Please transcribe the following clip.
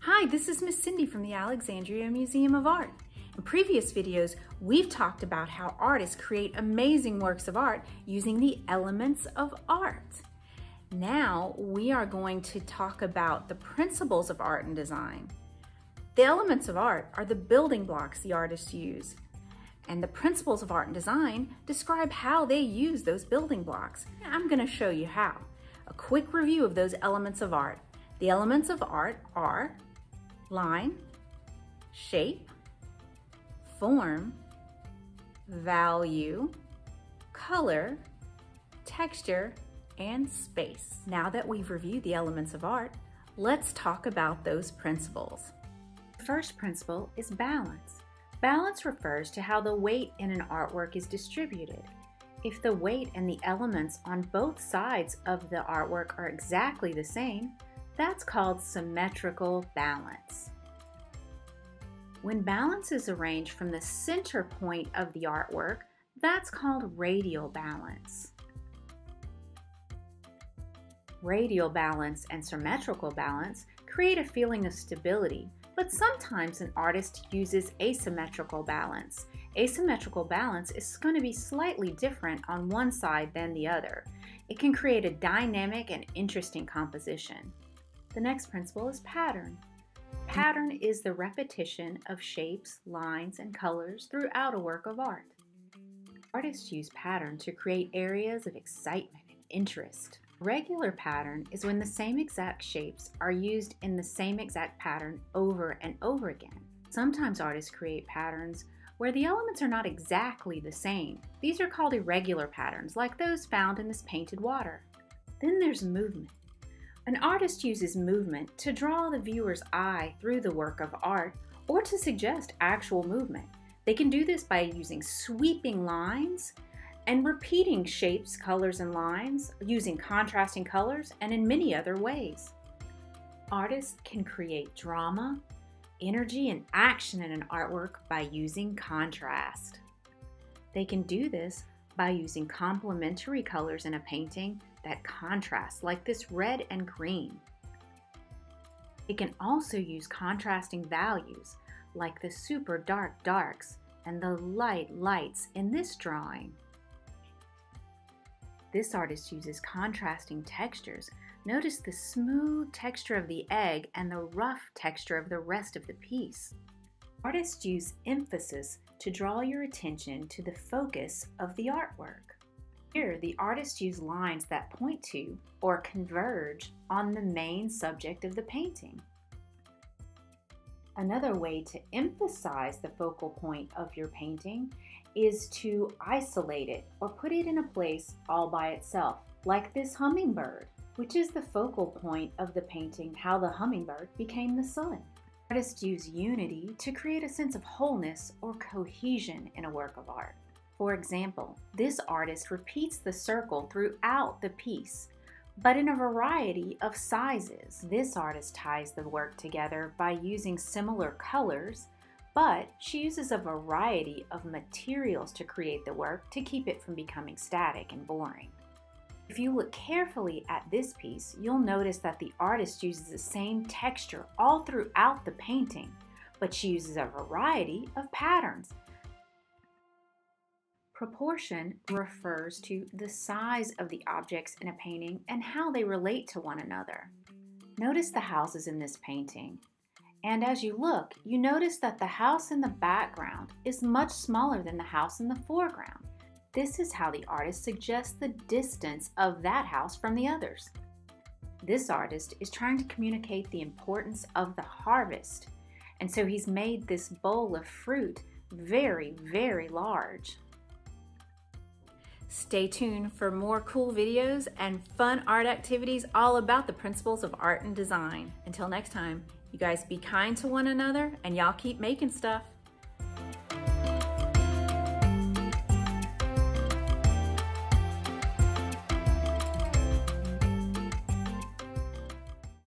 Hi, this is Miss Cindy from the Alexandria Museum of Art. In previous videos, we've talked about how artists create amazing works of art using the elements of art. Now we are going to talk about the principles of art and design. The elements of art are the building blocks the artists use. And the principles of art and design describe how they use those building blocks. I'm gonna show you how. A quick review of those elements of art. The elements of art are line, shape, form, value, color, texture, and space. Now that we've reviewed the elements of art, let's talk about those principles. The first principle is balance. Balance refers to how the weight in an artwork is distributed. If the weight and the elements on both sides of the artwork are exactly the same, that's called symmetrical balance. When balance is arranged from the center point of the artwork, that's called radial balance. Radial balance and symmetrical balance create a feeling of stability, but sometimes an artist uses asymmetrical balance. Asymmetrical balance is going to be slightly different on one side than the other. It can create a dynamic and interesting composition. The next principle is pattern. Pattern is the repetition of shapes, lines, and colors throughout a work of art. Artists use pattern to create areas of excitement and interest. Regular pattern is when the same exact shapes are used in the same exact pattern over and over again. Sometimes artists create patterns where the elements are not exactly the same. These are called irregular patterns, like those found in this painted water. Then there's movement. An artist uses movement to draw the viewer's eye through the work of art or to suggest actual movement. They can do this by using sweeping lines and repeating shapes, colors, and lines, using contrasting colors, and in many other ways. Artists can create drama, energy, and action in an artwork by using contrast. They can do this by using complementary colors in a painting that contrast, like this red and green. It can also use contrasting values, like the super dark darks and the light lights in this drawing. This artist uses contrasting textures. Notice the smooth texture of the egg and the rough texture of the rest of the piece. Artists use emphasis to draw your attention to the focus of the artwork. Here, the artist used lines that point to or converge on the main subject of the painting. Another way to emphasize the focal point of your painting is to isolate it or put it in a place all by itself, like this hummingbird, which is the focal point of the painting How the Hummingbird Became the Sun. Artists use unity to create a sense of wholeness or cohesion in a work of art. For example, this artist repeats the circle throughout the piece, but in a variety of sizes. This artist ties the work together by using similar colors, but she uses a variety of materials to create the work to keep it from becoming static and boring. If you look carefully at this piece, you'll notice that the artist uses the same texture all throughout the painting, but she uses a variety of patterns Proportion refers to the size of the objects in a painting and how they relate to one another. Notice the houses in this painting. And as you look, you notice that the house in the background is much smaller than the house in the foreground. This is how the artist suggests the distance of that house from the others. This artist is trying to communicate the importance of the harvest, and so he's made this bowl of fruit very, very large. Stay tuned for more cool videos and fun art activities all about the principles of art and design. Until next time, you guys be kind to one another and y'all keep making stuff.